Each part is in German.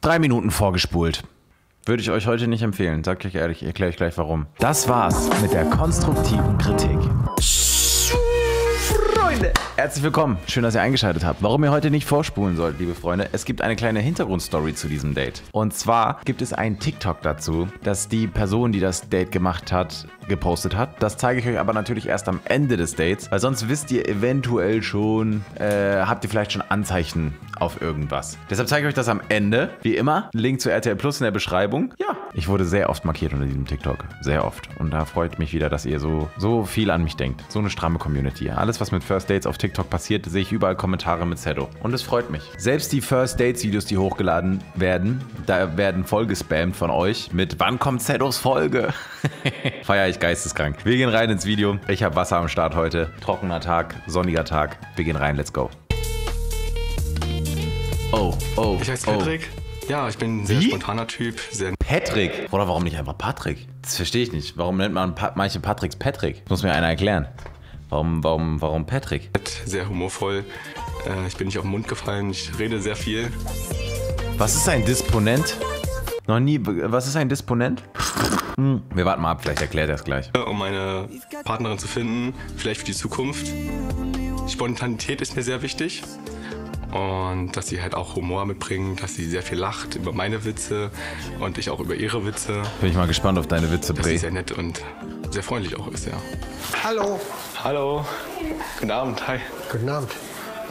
Drei Minuten vorgespult. Würde ich euch heute nicht empfehlen, sag ich euch ehrlich, erkläre ich gleich warum. Das war's mit der konstruktiven Kritik. Freunde, herzlich willkommen. Schön, dass ihr eingeschaltet habt. Warum ihr heute nicht vorspulen sollt, liebe Freunde, es gibt eine kleine Hintergrundstory zu diesem Date. Und zwar gibt es einen TikTok dazu, dass die Person, die das Date gemacht hat, gepostet hat. Das zeige ich euch aber natürlich erst am Ende des Dates, weil sonst wisst ihr eventuell schon, äh, habt ihr vielleicht schon Anzeichen auf irgendwas. Deshalb zeige ich euch das am Ende. Wie immer, Link zu RTL Plus in der Beschreibung. Ja, ich wurde sehr oft markiert unter diesem TikTok. Sehr oft. Und da freut mich wieder, dass ihr so, so viel an mich denkt. So eine stramme Community. Alles, was mit First Dates auf TikTok passiert, sehe ich überall Kommentare mit Zedo. Und es freut mich. Selbst die First Dates Videos, die hochgeladen werden, da werden voll gespammt von euch mit Wann kommt Zedos Folge? Feier ich geisteskrank. Wir gehen rein ins Video. Ich habe Wasser am Start heute. Trockener Tag, sonniger Tag. Wir gehen rein, let's go. Oh, oh, Ich heiße oh. Patrick. Ja, ich bin ein sehr Wie? spontaner Typ, sehr Patrick? Oder warum nicht einfach Patrick? Das verstehe ich nicht. Warum nennt man pa manche Patricks Patrick? Das muss mir einer erklären. Warum, warum, warum Patrick? sehr humorvoll. Äh, ich bin nicht auf den Mund gefallen, ich rede sehr viel. Was ist ein Disponent? Noch nie. Was ist ein Disponent? Hm, wir warten mal ab, vielleicht erklärt er es gleich. Äh, Um meine Partnerin zu finden, vielleicht für die Zukunft. Spontanität ist mir sehr wichtig. Und dass sie halt auch Humor mitbringt, dass sie sehr viel lacht über meine Witze und ich auch über ihre Witze. Bin ich mal gespannt auf deine Witze, Dass sie Bre. sehr nett und sehr freundlich auch ist, ja. Hallo, Hallo. Guten Abend, hi. guten Abend.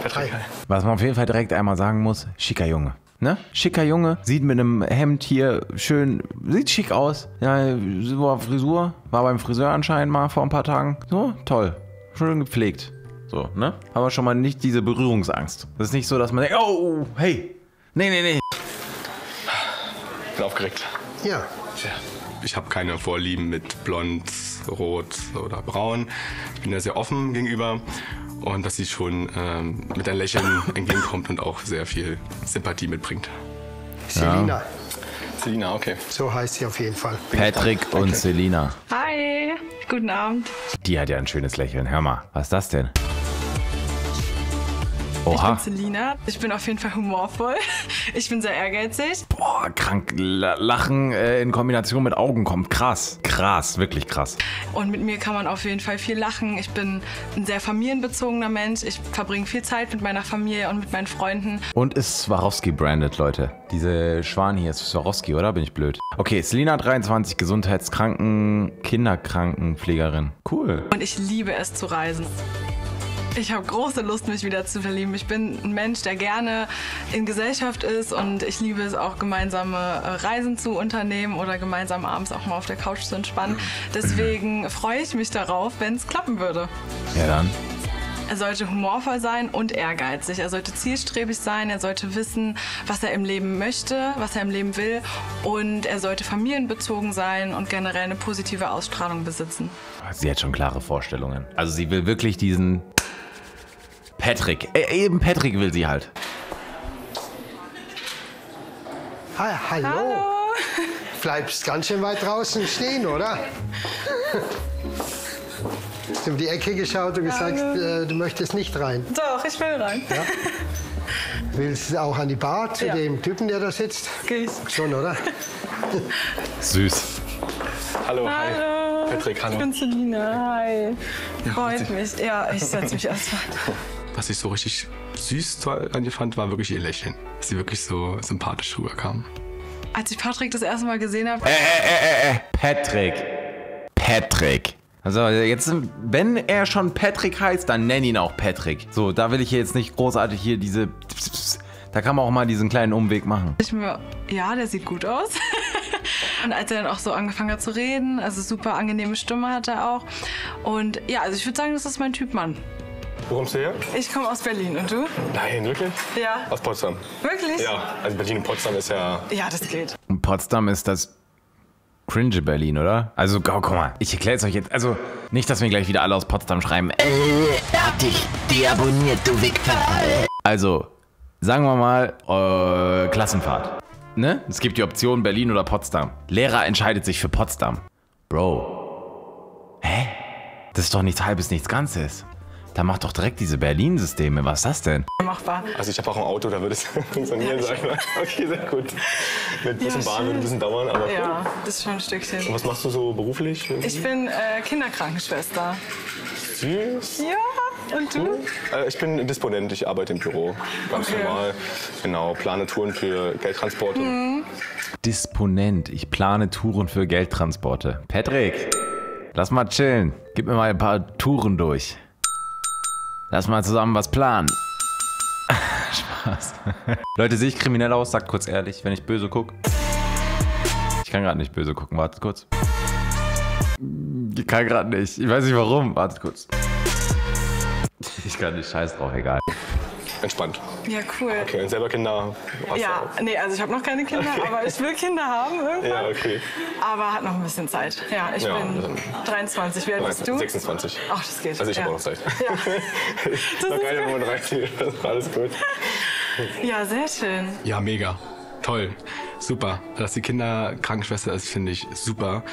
Patrick, hi. Was man auf jeden Fall direkt einmal sagen muss, schicker Junge. Ne? Schicker Junge, sieht mit einem Hemd hier schön, sieht schick aus. Ja, so Frisur, war beim Friseur anscheinend mal vor ein paar Tagen. So, toll. Schön gepflegt. So, ne? Aber schon mal nicht diese Berührungsangst. Das ist nicht so, dass man denkt, oh, hey. Nee, nee, nee. Bin aufgeregt. Ja, Ich habe keine Vorlieben mit blond, rot oder braun. Ich bin da sehr offen gegenüber und dass sie schon ähm, mit ein Lächeln entgegenkommt und auch sehr viel Sympathie mitbringt. Selina, Selina, okay. so heißt sie auf jeden Fall. Patrick und Selina. Hi, guten Abend. Die hat ja ein schönes Lächeln. Hör mal, was ist das denn? Ich Oha. bin Selina. Ich bin auf jeden Fall humorvoll. Ich bin sehr ehrgeizig. Boah, krank. La- Lachen äh, in Kombination mit Augen kommt. Krass. Krass, wirklich krass. Und mit mir kann man auf jeden Fall viel lachen. Ich bin ein sehr familienbezogener Mensch. Ich verbringe viel Zeit mit meiner Familie und mit meinen Freunden. Und ist Swarovski branded, Leute. Diese Schwan hier ist Swarovski, oder? Bin ich blöd? Okay, Selina 23, Gesundheitskranken, Kinderkrankenpflegerin. Cool. Und ich liebe es zu reisen. Ich habe große Lust, mich wieder zu verlieben. Ich bin ein Mensch, der gerne in Gesellschaft ist und ich liebe es auch, gemeinsame äh, Reisen zu unternehmen oder gemeinsam abends auch mal auf der Couch zu entspannen. Deswegen freue ich mich darauf, wenn es klappen würde. Ja, dann. Er sollte humorvoll sein und ehrgeizig. Er sollte zielstrebig sein. Er sollte wissen, was er im Leben möchte, was er im Leben will. Und er sollte familienbezogen sein und generell eine positive Ausstrahlung besitzen. Sie hat schon klare Vorstellungen. Also sie will wirklich diesen Patrick. Äh, eben Patrick will sie halt. Hi, hallo. Bleibst ganz schön weit draußen stehen, oder? Hast du um die Ecke geschaut und gesagt, äh, du möchtest nicht rein. Doch, ich will rein. Willst du auch an die Bar zu Ja. dem Typen, der da sitzt? Geh ich. Schon, oder? Süß. Hallo, Hallo. hi. Patrick, Ich hallo. bin Selina. Hi. Freut mich. Ja, ich setze mich erstmal. Was ich so richtig süß an ihr fand, war wirklich ihr Lächeln. Dass sie wirklich so sympathisch rüberkam. Als ich Patrick das erste Mal gesehen habe, Patrick. Patrick. Also jetzt, wenn er schon Patrick heißt, dann nenn ihn auch Patrick. So, da will ich jetzt nicht großartig hier diese... Da kann man auch mal diesen kleinen Umweg machen. ich mir, ja, der sieht gut aus. Und als er dann auch so angefangen hat zu reden, also super angenehme Stimme hat er auch. Und ja, also ich würde sagen, das ist mein Typ Mann. Wo kommst du her? Ich komme aus Berlin und du? Nein, wirklich? Ja. Aus Potsdam. Wirklich? Ja, also Berlin und Potsdam ist ja. Ja, das geht. Und Potsdam ist das cringe Berlin, oder? Also, oh, guck mal, ich erkläre es euch jetzt. Also, nicht, dass mir gleich wieder alle aus Potsdam schreiben. Äh, Hab dich deabonniert, du Wichser. Also, sagen wir mal, äh, Klassenfahrt. Ne? Es gibt die Option Berlin oder Potsdam. Lehrer entscheidet sich für Potsdam. Bro. Hä? Das ist doch nichts halbes, nichts Ganzes. Da macht doch direkt diese Berlin-Systeme. Was ist das denn? machbar. Also ich habe auch ein Auto, da würde es funktionieren, sag ich mal. Okay, sehr gut. Mit ein bisschen Bahn würde ein bisschen dauern, aber cool. Ja, das ist schon ein Stückchen. Und was machst du so beruflich? Ich bin äh, Kinderkrankenschwester. Süß. Ja, und du? Äh, Ich bin Disponent, ich arbeite im Büro. Ganz Okay. normal. Genau, plane Touren für Geldtransporte. Disponent. Ich plane Touren für Geldtransporte. Patrick, lass mal chillen. Gib mir mal ein paar Touren durch. Lass mal zusammen was planen. Spaß. Leute, sehe ich kriminell aus? Sagt kurz ehrlich, wenn ich böse gucke. Ich kann gerade nicht böse gucken. Wartet kurz. Ich kann gerade nicht. Ich weiß nicht warum. Wartet kurz. Ich kann nicht. Scheiß drauf, egal. Entspannt. Ja, cool. Okay, und selber Kinder hast du Ja, auch? nee, also ich habe noch keine Kinder, aber ich will Kinder haben irgendwann. Ja, okay. Aber hat noch ein bisschen Zeit. Ja, ich Ja, bin dann- 23. Wie alt bist du? 26. Ach, das geht. Also ich ja. habe auch noch Zeit. Ja. noch ist keine gut. 35. Das ist alles gut. ja, sehr schön. Ja, mega. Toll. Super. Dass die Kinderkrankenschwester ist, finde ich super.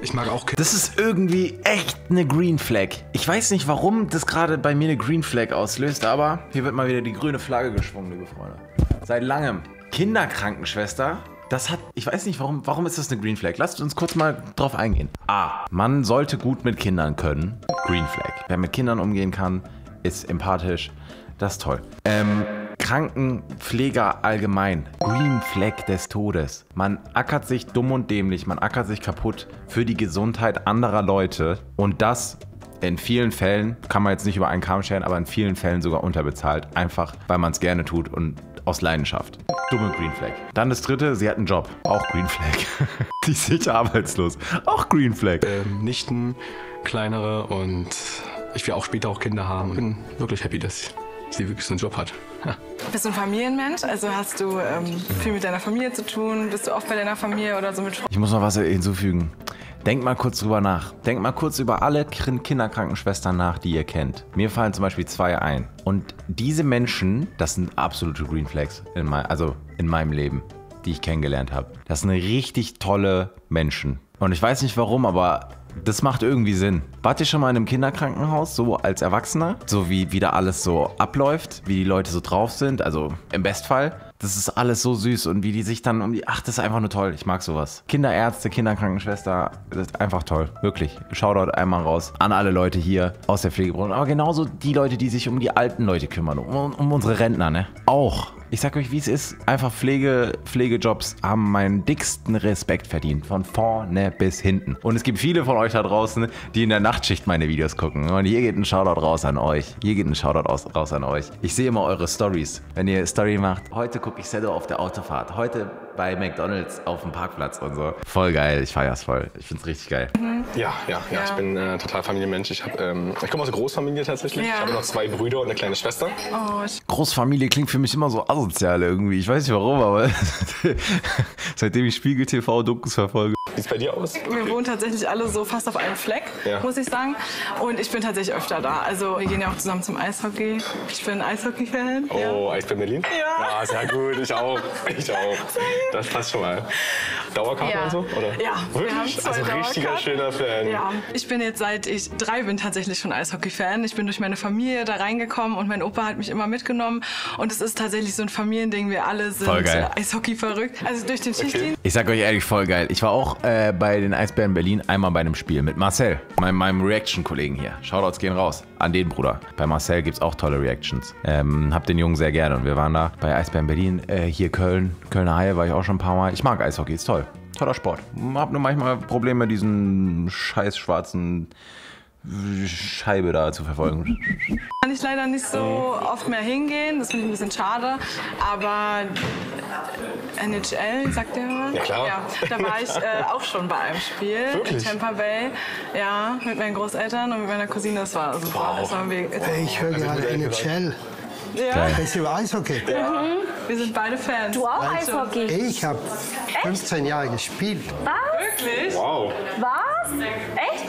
Ich mag auch Kinder. Das ist irgendwie echt eine Green Flag. Ich weiß nicht, warum das gerade bei mir eine Green Flag auslöst, aber hier wird mal wieder die grüne Flagge geschwungen, liebe Freunde. Seit langem. Kinderkrankenschwester. Das hat, ich weiß nicht, warum, warum ist das eine Green Flag? Lasst uns kurz mal drauf eingehen. A. Man sollte gut mit Kindern können. Green Flag. Wer mit Kindern umgehen kann, ist empathisch. Das ist toll. Ähm, Krankenpfleger allgemein. Green Flag des Todes. Man ackert sich dumm und dämlich, man ackert sich kaputt für die Gesundheit anderer Leute und das in vielen Fällen, kann man jetzt nicht über einen Kamm scheren, aber in vielen Fällen sogar unterbezahlt. Einfach, weil man es gerne tut und aus Leidenschaft. Dumme Green Flag. Dann das dritte, sie hat einen Job. Auch Green Flag. die ist sicher arbeitslos. Auch Green Flag. ähm, Nichten, kleinere und ich will auch später auch Kinder haben. Ich bin wirklich happy, dass sie wirklich so einen Job hat. Ja. Bist du ein Familienmensch? Also hast du ähm, viel mit deiner Familie zu tun? Bist du oft bei deiner Familie oder so mit Freunden? Ich muss noch was hinzufügen. Denkt mal kurz drüber nach. Denkt mal kurz über alle Kin- Kinderkrankenschwestern nach, die ihr kennt. Mir fallen zum Beispiel zwei ein. Und diese Menschen, das sind absolute Green Flags, in mein, also in meinem Leben, die ich kennengelernt habe. Das sind richtig tolle Menschen. Und ich weiß nicht warum, aber das macht irgendwie Sinn. Wart ihr schon mal in einem Kinderkrankenhaus, so als Erwachsener? So wie, wie da alles so abläuft, wie die Leute so drauf sind, also im Bestfall. Das ist alles so süß und wie die sich dann um die. Ach, das ist einfach nur toll. Ich mag sowas. Kinderärzte, Kinderkrankenschwester, das ist einfach toll. Wirklich. Shoutout einmal raus an alle Leute hier aus der Pflegebranche. Aber genauso die Leute, die sich um die alten Leute kümmern, um, um unsere Rentner, ne? Auch. Ich sag euch, wie es ist. Einfach Pflege, Pflegejobs haben meinen dicksten Respekt verdient. Von vorne bis hinten. Und es gibt viele von euch da draußen, die in der Nachtschicht meine Videos gucken. Und hier geht ein Shoutout raus an euch. Hier geht ein Shoutout aus, raus an euch. Ich sehe immer eure Stories. Wenn ihr Story macht, heute gucke ich Sedo auf der Autofahrt. Heute bei McDonalds auf dem Parkplatz und so. Voll geil. Ich feier's voll. Ich find's richtig geil. Ja, ja, ja, Ich bin äh, total Familienmensch. Ich, hab, ähm, ich komme aus einer Großfamilie tatsächlich. Ja. Ich habe noch zwei Brüder und eine kleine Schwester. Oh, Großfamilie klingt für mich immer so asozial irgendwie. Ich weiß nicht warum, aber seitdem ich Spiegel TV Dunkels verfolge. Wie sieht's bei dir aus? wir wohnen tatsächlich alle so fast auf einem Fleck, Ja. muss ich sagen. Und ich bin tatsächlich öfter da. Also wir gehen ja auch zusammen zum Eishockey. Ich bin Eishockey-Fan. Ja. Oh, Eisbär Berlin? Ja. Ja, sehr gut. Ich auch. Ich auch. Das passt schon mal. Dauerkarte Ja. und so? Oder? Ja, wir Wirklich? haben zwei also richtiger schöner Fan. Ja, ich bin jetzt seit ich drei bin tatsächlich schon Eishockey-Fan. Ich bin durch meine Familie da reingekommen und mein Opa hat mich immer mitgenommen. Und es ist tatsächlich so ein Familiending. Wir alle sind Voll geil. Eishockey verrückt. Also durch den Schichtdienst. Ich sag euch ehrlich, voll geil. Ich war auch äh, bei den Eisbären Berlin einmal bei einem Spiel mit Marcel, meinem, meinem Reaction-Kollegen hier. Shoutouts gehen raus an den Bruder. Bei Marcel gibt's auch tolle Reactions. Ähm, hab den Jungen sehr gerne und wir waren da bei Eisbären Berlin. Äh, hier Köln, Kölner Haie war ich auch schon ein paar Mal. Ich mag Eishockey, ist toll. Toller Sport. Hab nur manchmal Probleme, diesen scheiß schwarzen Scheibe da zu verfolgen. Kann ich leider nicht so oft mehr hingehen. Das finde ich ein bisschen schade. Aber NHL, sagt ihr was? Ja, klar. Ja, da war ich äh, auch schon bei einem Spiel Wirklich? in Tampa Bay. Ja, mit meinen Großeltern und mit meiner Cousine. Das war super. Wow. Das war mega. Ich höre gerade NHL. Ja, du über Eishockey? wir sind beide Fans. Du auch Also, Eishockey? Ich habe 15 Jahre gespielt. Was? Wirklich? Wow. Was?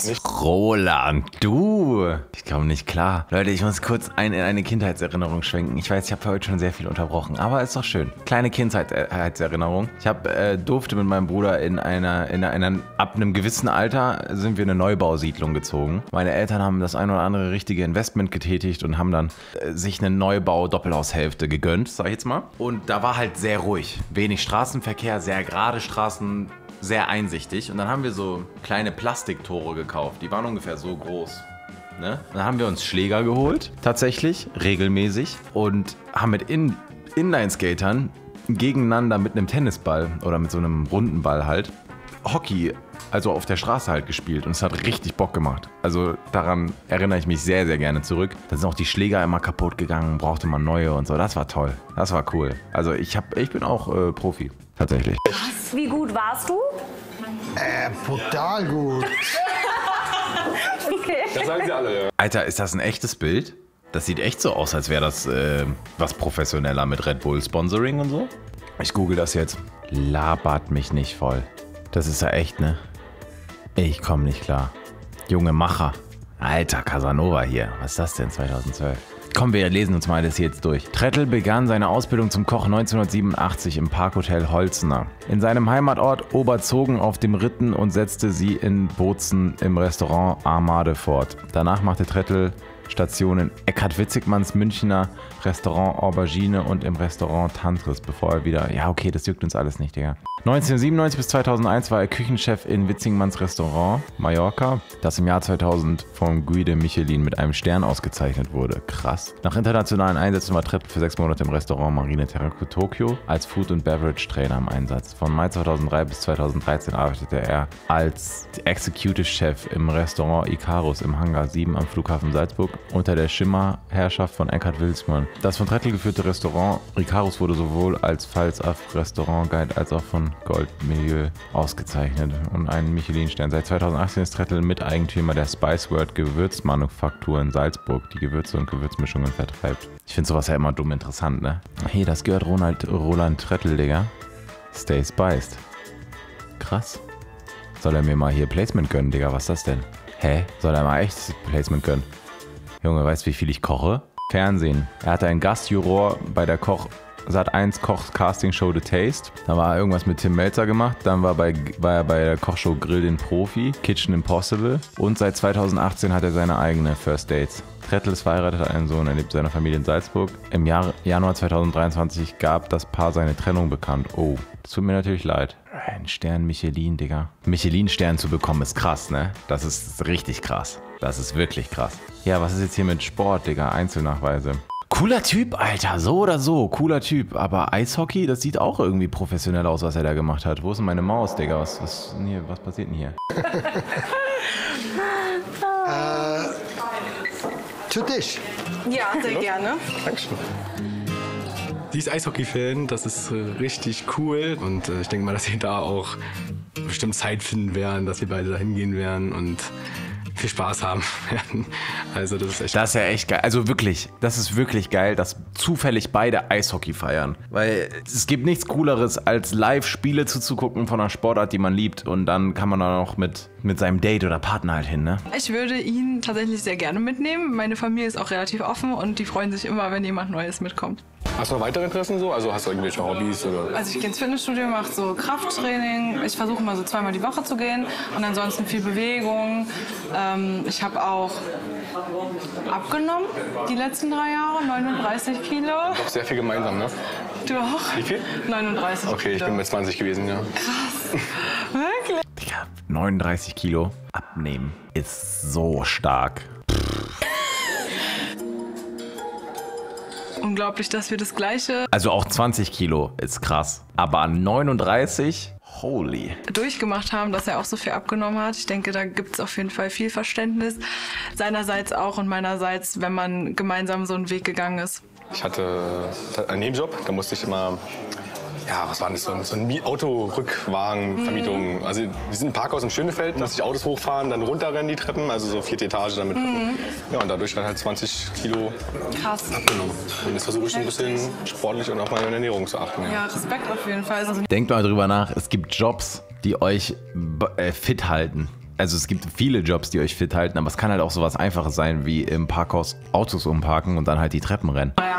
Echt? Roland, du! Ich komme nicht klar. Leute, ich muss kurz ein, in eine Kindheitserinnerung schwenken. Ich weiß, ich habe heute schon sehr viel unterbrochen, aber ist doch schön. Kleine Kindheitserinnerung. Ich hab, äh, durfte mit meinem Bruder in einer, in einer, ab einem gewissen Alter sind wir in eine Neubausiedlung gezogen. Meine Eltern haben das ein oder andere richtige Investment getätigt und haben dann äh, sich eine Neubau-Doppelhaushälfte gegönnt, sag ich jetzt mal. Und da war halt sehr ruhig. Wenig Straßenverkehr, sehr gerade Straßen, sehr einsichtig. Und dann haben wir so kleine Plastiktore gekauft. Die waren ungefähr so groß. Ne? Dann haben wir uns Schläger geholt, tatsächlich, regelmäßig. Und haben mit In Inline-Skatern gegeneinander mit einem Tennisball oder mit so einem runden Ball halt Hockey, also auf der Straße halt gespielt. Und es hat richtig Bock gemacht. Also daran erinnere ich mich sehr, sehr gerne zurück. Da sind auch die Schläger immer kaputt gegangen, brauchte man neue und so. Das war toll. Das war cool. Also ich, hab, ich bin auch äh, Profi, tatsächlich. Wie gut warst du? Äh, brutal gut. Okay. Das sagen sie alle, ja. Alter, ist das ein echtes Bild? Das sieht echt so aus, als wäre das äh, was professioneller mit Red Bull Sponsoring und so. Ich google das jetzt. Labert mich nicht voll. Das ist ja echt, ne? Ich komme nicht klar. Junge Macher. Alter, Casanova hier. Was ist das denn 2012? Komm, wir lesen uns mal das hier jetzt durch. Trettel begann seine Ausbildung zum Koch 1987 im Parkhotel Holzner. In seinem Heimatort Oberzogen auf dem Ritten und setzte sie in Bozen im Restaurant Armade fort. Danach machte Trettel Stationen Eckhard Witzigmanns Münchner Restaurant Aubergine und im Restaurant Tantris, bevor er wieder. Ja, okay, das juckt uns alles nicht, Digga. 1997 bis 2001 war er Küchenchef in Witzigmanns Restaurant Mallorca, das im Jahr 2000 vom Guide Michelin mit einem Stern ausgezeichnet wurde. Krass. Nach internationalen Einsätzen war Trepp für sechs Monate im Restaurant Marine Terraco Tokyo als Food- und Beverage-Trainer im Einsatz. Von Mai 2003 bis 2013 arbeitete er als Executive Chef im Restaurant Icarus im Hangar 7 am Flughafen Salzburg unter der Schimmerherrschaft von Eckhard Wilsmann. Das von Trettel geführte Restaurant Icarus wurde sowohl als Pfalz auf Restaurant Guide als auch von Gold Milieu ausgezeichnet und einen Michelin-Stern. Seit 2018 ist Trettel Miteigentümer der Spice World Gewürzmanufaktur in Salzburg, die Gewürze und Gewürzmischungen vertreibt. Ich finde sowas ja immer dumm interessant, ne? Hey, das gehört Ronald, Roland Trettel, Digga. Stay spiced. Krass. Soll er mir mal hier Placement gönnen, Digga? Was ist das denn? Hä? Soll er mal echt Placement gönnen? Junge, weißt du, wie viel ich koche? Fernsehen. Er hatte einen Gastjuror bei der Koch Sat 1 Koch Casting Show The Taste. Da war irgendwas mit Tim Melzer gemacht. Dann war, bei, war er bei der Kochshow Grill den Profi, Kitchen Impossible. Und seit 2018 hat er seine eigene First Dates. Trettel ist verheiratet, hat einen Sohn, er lebt seiner Familie in Salzburg. Im Jahr, Januar 2023 gab das Paar seine Trennung bekannt. Oh, das tut mir natürlich leid. Ein Stern Michelin, Digga. Michelin-Stern zu bekommen ist krass, ne? Das ist richtig krass. Das ist wirklich krass. Ja, was ist jetzt hier mit Sport, Digga? Einzelnachweise. Cooler Typ, Alter, so oder so, cooler Typ. Aber Eishockey, das sieht auch irgendwie professionell aus, was er da gemacht hat. Wo ist denn meine Maus, Digga? Was, was, hier, was passiert denn hier? Zu dich. Ja, sehr gerne. Die ist Eishockey-Fan, das ist äh, richtig cool. Und äh, ich denke mal, dass sie da auch bestimmt Zeit finden werden, dass wir beide da hingehen werden und viel Spaß haben werden. Also das ist echt Das ist ja echt geil. Also wirklich, das ist wirklich geil, dass zufällig beide Eishockey feiern. Weil es gibt nichts Cooleres, als live Spiele zuzugucken von einer Sportart, die man liebt. Und dann kann man da noch mit, mit seinem Date oder Partner halt hin, ne? Ich würde ihn tatsächlich sehr gerne mitnehmen. Meine Familie ist auch relativ offen und die freuen sich immer, wenn jemand Neues mitkommt. Hast du noch weitere Interessen so? Also hast du irgendwelche Hobbys oder? Also ich gehe ins Fitnessstudio, mache so Krafttraining. Ich versuche mal so zweimal die Woche zu gehen und ansonsten viel Bewegung. Ähm, ich habe auch abgenommen die letzten drei Jahre, 39 Kilo. Doch sehr viel gemeinsam, ne? Du auch? Wie viel? 39 Okay, ich Kilo. bin mit 20 gewesen, ja. Wirklich? Digga, 39 Kilo abnehmen ist so stark. Unglaublich, dass wir das Gleiche Also auch 20 Kilo ist krass. Aber 39? Holy. durchgemacht haben, dass er auch so viel abgenommen hat. Ich denke, da gibt es auf jeden Fall viel Verständnis. Seinerseits auch und meinerseits, wenn man gemeinsam so einen Weg gegangen ist. Ich hatte einen Nebenjob, da musste ich immer, ja, was war das, so ein, so ein Mi- Autorückwagenvermietung. Also wir sind im Parkhaus im Schönefeld, musste ich Autos hochfahren, dann runterrennen die Treppen, also so vierte Etage damit. Ja, und dadurch dann halt 20 Kilo Krass. abgenommen. Und jetzt versuche ich ein bisschen sportlich und auf meine Ernährung zu achten. Ja. Ja, Respekt auf jeden Fall. Also Denkt mal drüber nach, es gibt Jobs, die euch äh, fit halten. Also es gibt viele Jobs, die euch fit halten, aber es kann halt auch sowas Einfaches sein, wie im Parkhaus Autos umparken und dann halt die Treppen rennen. Jahren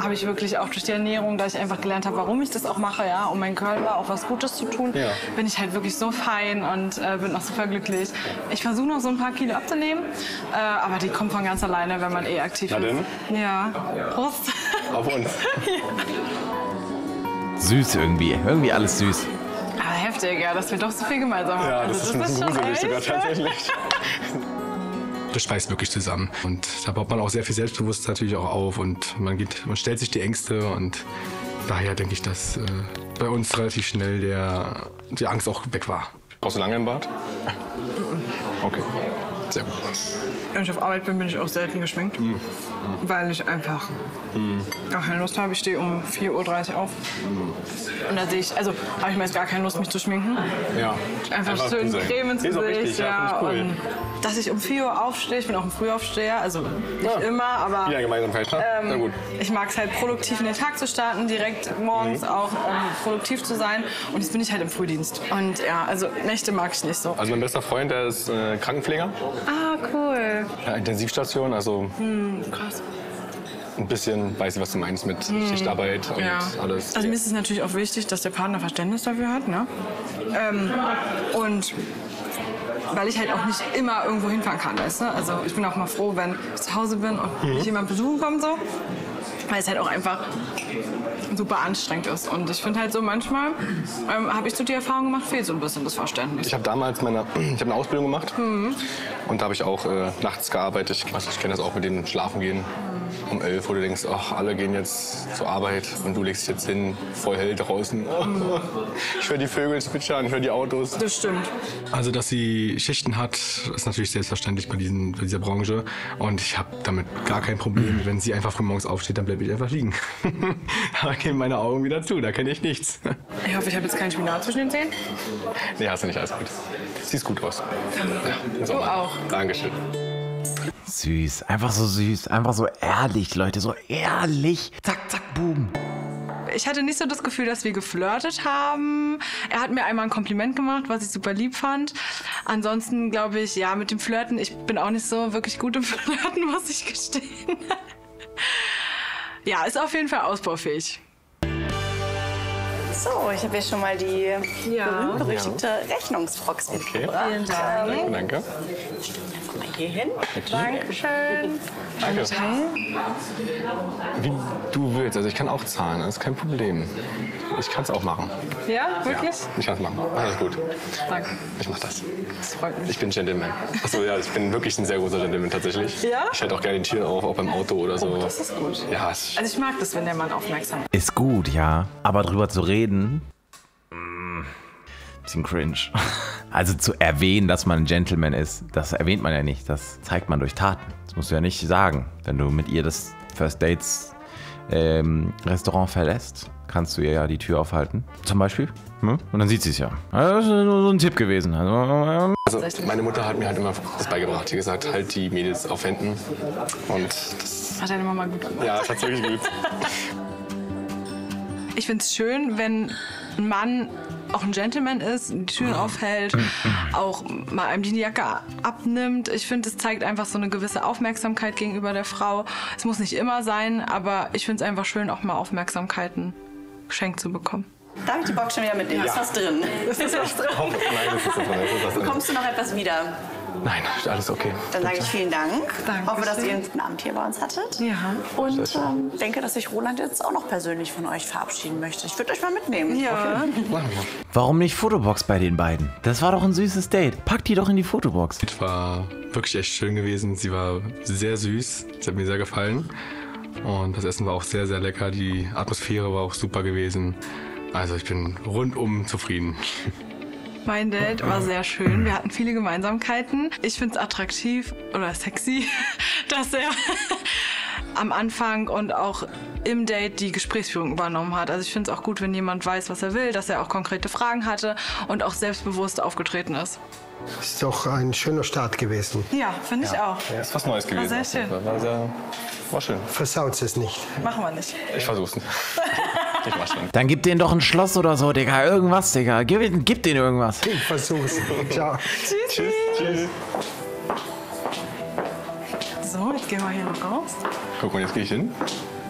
habe ich wirklich auch durch die Ernährung, da ich einfach gelernt habe, warum ich das auch mache, ja, um meinem Körper auch was Gutes zu tun, Ja. bin ich halt wirklich so fein und äh, bin auch super glücklich. Ich versuche noch so ein paar Kilo abzunehmen, äh, aber die kommen von ganz alleine, wenn man eh aktiv Na ist. denn? Ja. Prost. Auf uns. Süß irgendwie, irgendwie alles süß. Aber heftig, ja, dass wir doch so viel gemeinsam haben. Ja, das ist ein bisschen gruselig sogar echt. tatsächlich. Das schweißt wirklich zusammen. Und da baut man auch sehr viel Selbstbewusstsein natürlich auch auf und man, geht, man stellt sich die Ängste und daher denke ich, dass äh, bei uns relativ schnell der, die Angst auch weg war. Brauchst du lange im Bad? Okay, sehr gut. Wenn ich auf Arbeit bin, bin ich auch selten geschminkt, Mhm. weil ich einfach gar keine Lust habe. Ich stehe um 4.30 Uhr auf. Und da sehe ich, also habe ich meist gar keine Lust, mich zu schminken. Ja, Einfach, schön sein. Creme ins Gesicht. richtig, ja, cool. und dass ich um 4 Uhr aufstehe, ich bin auch ein Frühaufsteher, also nicht Ja. immer, aber Wieder Gemeinsamkeit, ne? ähm, Sehr gut. ich mag es halt produktiv in den Tag zu starten, direkt morgens Mhm. auch ähm, produktiv zu sein. Und jetzt bin ich halt im Frühdienst. Und ja, also Nächte mag ich nicht so. Also mein bester Freund, der ist äh, Krankenpfleger, Ah, cool. ja, Intensivstation, also Krass. ein bisschen weiß ich, was du meinst mit Schichtarbeit und Hm. Ja. alles. Also mir ist es natürlich auch wichtig, dass der Partner Verständnis dafür hat. Ne? Ähm, und weil ich halt auch nicht immer irgendwo hinfahren kann, weißt du? Also ich bin auch mal froh, wenn ich zu Hause bin und mich jemand besuchen kommt so. Weil es halt auch einfach super anstrengend ist. Und ich finde halt so, manchmal ähm, habe ich so die Erfahrung gemacht, fehlt so ein bisschen das Verständnis. Ich habe damals meine, ich habe eine Ausbildung gemacht Mhm. und da habe ich auch äh, nachts gearbeitet. Ich, ich kenne das auch mit dem Schlafen gehen um elf, wo du denkst, ach, alle gehen jetzt zur Arbeit und du legst dich jetzt hin, voll hell draußen. Ich höre die Vögel zwitschern, ich höre die Autos. Das stimmt. Also, dass sie Schichten hat, ist natürlich selbstverständlich bei, diesen, bei dieser Branche. Und ich habe damit gar kein Problem. Wenn sie einfach früh morgens aufsteht, dann bleibe ich einfach liegen. da gehen meine Augen wieder zu, da kenne ich nichts. Ich hoffe, ich habe jetzt keinen Spinat zwischen den Zähnen. nee, hast du nicht, alles gut. Siehst gut aus. Ja, Du auch. Dankeschön. Süß, einfach so süß, einfach so ehrlich, Leute, so ehrlich. Zack, zack, boom. Ich hatte nicht so das Gefühl, dass wir geflirtet haben. Er hat mir einmal ein Kompliment gemacht, was ich super lieb fand. Ansonsten glaube ich, ja, mit dem Flirten, ich bin auch nicht so wirklich gut im Flirten, muss ich gestehen. ja, ist auf jeden Fall ausbaufähig. So, ich habe hier schon mal die berühmt-berüchtigte Rechnungsbox mitgebracht. Vielen Dank. Danke. Einfach mal hier hin. Dankeschön. Danke. Wie du willst. Also ich kann auch zahlen, das ist kein Problem. Ich kann es auch machen. Ja, wirklich? Ich kann es machen. Alles gut. Danke. Ich mach das. Das freut mich. Ich bin Gentleman. Achso, ja, ich bin wirklich ein sehr großer Gentleman tatsächlich. Ja? Ich halte auch gerne die Tür auf, auch beim Auto oder so. Das ist gut. Ja, Also ich mag das, wenn der Mann aufmerksam ist. Ist gut, ja. Aber drüber zu reden, mm, bisschen cringe. Also zu erwähnen, dass man ein Gentleman ist, das erwähnt man ja nicht. Das zeigt man durch Taten. Das musst du ja nicht sagen. Wenn du mit ihr das First Dates ähm, Restaurant verlässt, kannst du ihr ja die Tür aufhalten. Zum Beispiel. Hm? Und dann sieht sie es ja. Das ist nur so ein Tipp gewesen. Also, ähm, also, meine Mutter hat mir halt immer das beigebracht. Die gesagt, halt die Mädels auf Händen. Und das, Hat deine Mama gut gemacht. ja, das hat wirklich gut. Ich finde es schön, wenn ein Mann auch ein Gentleman ist, die Türen aufhält, auch mal einem die Jacke abnimmt. Ich finde, es zeigt einfach so eine gewisse Aufmerksamkeit gegenüber der Frau. Es muss nicht immer sein, aber ich finde es einfach schön, auch mal Aufmerksamkeiten geschenkt zu bekommen. Darf ich die Box schon wieder mitnehmen? Ist was drin? Ist drin. Ist das drin. Bekommst du noch etwas wieder? Nein, alles okay. Dann sage ich vielen Dank. Dankeschön. Hoffe, dass ihr einen guten Abend hier bei uns hattet. Ja. Und ähm, denke, dass sich Roland jetzt auch noch persönlich von euch verabschieden möchte. Ich würde euch mal mitnehmen. Ja. Machen wir. warum nicht Fotobox bei den beiden? Das war doch ein süßes Date. Pack die doch in die Fotobox. Es war wirklich echt schön gewesen. Sie war sehr süß. Sie hat mir sehr gefallen. Und das Essen war auch sehr, sehr lecker. Die Atmosphäre war auch super gewesen. Also ich bin rundum zufrieden. Mein Date war sehr schön. Wir hatten viele Gemeinsamkeiten. Ich finde es attraktiv oder sexy, dass er am Anfang und auch im Date die Gesprächsführung übernommen hat. Also ich finde es auch gut, wenn jemand weiß, was er will, dass er auch konkrete Fragen hatte und auch selbstbewusst aufgetreten ist. Ist doch ein schöner Start gewesen. Ja, finde ich auch. Ja, ist was Neues gewesen. sehr schön. War, sehr, war schön. Versaut es nicht. Machen wir nicht. Ich versuch's. Ich war schon. Dann gib denen doch ein Schloss oder so, Digga. Irgendwas, Digga. Gib, gib denen irgendwas. Ich versuch's. Ciao. Tschüss. Tschüss. So, jetzt gehen wir hier noch raus. Guck mal, jetzt gehe ich hin.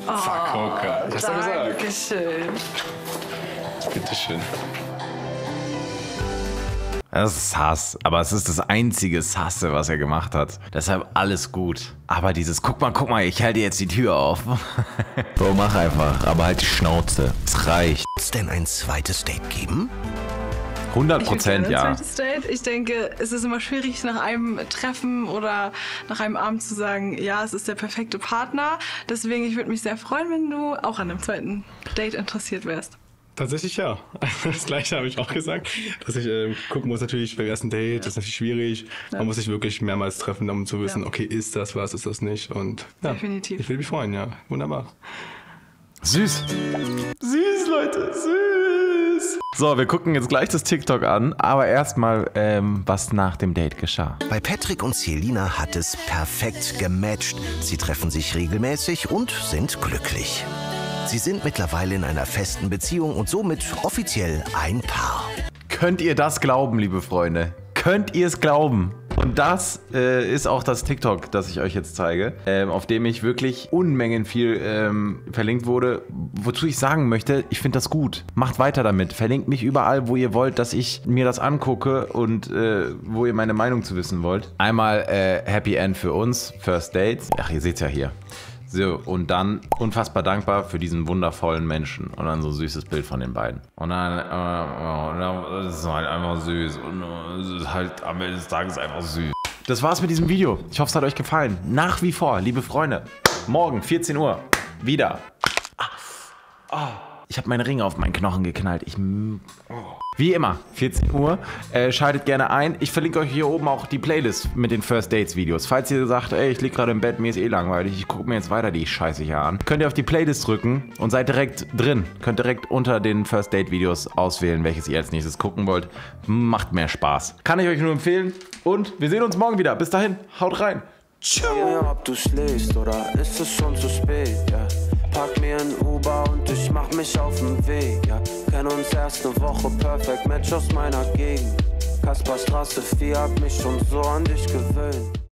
Zack, Hoka. Ich hab's doch gesagt. Dankeschön. Bitteschön. Das ist Hass, aber es ist das einzige Sasse, was er gemacht hat. Deshalb alles gut. Aber dieses, guck mal, guck mal, ich halte jetzt die Tür auf. Bro, mach einfach, aber halt die Schnauze. Es reicht. es denn ein zweites Date geben? 100 Ich würde Prozent, ja. Ich denke, es ist immer schwierig, nach einem Treffen oder nach einem Abend zu sagen, ja, es ist der perfekte Partner. Deswegen, ich würde mich sehr freuen, wenn du auch an einem zweiten Date interessiert wärst. Tatsächlich ja. Das gleiche habe ich auch gesagt. Dass ich ähm, gucken muss natürlich beim ersten Date, das ist natürlich schwierig. Man muss sich wirklich mehrmals treffen, um zu wissen, Ja. okay, ist das was, ist das nicht. Und ja, Definitiv. ich will mich freuen, ja. Wunderbar. Süß. Süß, Leute, süß. So, wir gucken jetzt gleich das TikTok an, aber erstmal, ähm, was nach dem Date geschah. Bei Patrick und Selina hat es perfekt gematcht. Sie treffen sich regelmäßig und sind glücklich. Sie sind mittlerweile in einer festen Beziehung und somit offiziell ein Paar. Könnt ihr das glauben, liebe Freunde? Könnt ihr es glauben? Und das äh, ist auch das TikTok, das ich euch jetzt zeige, ähm, auf dem ich wirklich Unmengen viel ähm, verlinkt wurde. Wozu ich sagen möchte, ich finde das gut. Macht weiter damit. Verlinkt mich überall, wo ihr wollt, dass ich mir das angucke und äh, wo ihr meine Meinung zu wissen wollt. Einmal äh, Happy End für uns, First Dates. Ach, ihr seht es ja hier. So, und dann unfassbar dankbar für diesen wundervollen Menschen. Und dann so ein süßes Bild von den beiden. Und dann, äh, das ist halt einfach süß. Und äh, es ist halt am Ende des Tages einfach süß. Das war's mit diesem Video. Ich hoffe, es hat euch gefallen. Nach wie vor, liebe Freunde, morgen 14 Uhr wieder. Ah, ah. Ich habe meinen Ring auf meinen Knochen geknallt. Ich. Wie immer, 14 Uhr. Äh, schaltet gerne ein. Ich verlinke euch hier oben auch die Playlist mit den First Dates Videos. Falls ihr sagt, ey, ich liege gerade im Bett, mir ist eh langweilig, ich gucke mir jetzt weiter die Scheiße hier an. Könnt ihr auf die Playlist drücken und seid direkt drin. Könnt direkt unter den First Date Videos auswählen, welches ihr als nächstes gucken wollt. Macht mehr Spaß. Kann ich euch nur empfehlen. Und wir sehen uns morgen wieder. Bis dahin, haut rein. Ja. Pack mir ein Uber und ich mach mich auf den Weg, ja. Kenn uns erst ne Woche, perfekt Match aus meiner Gegend. Kasperstraße 4 hat mich schon so an dich gewöhnt.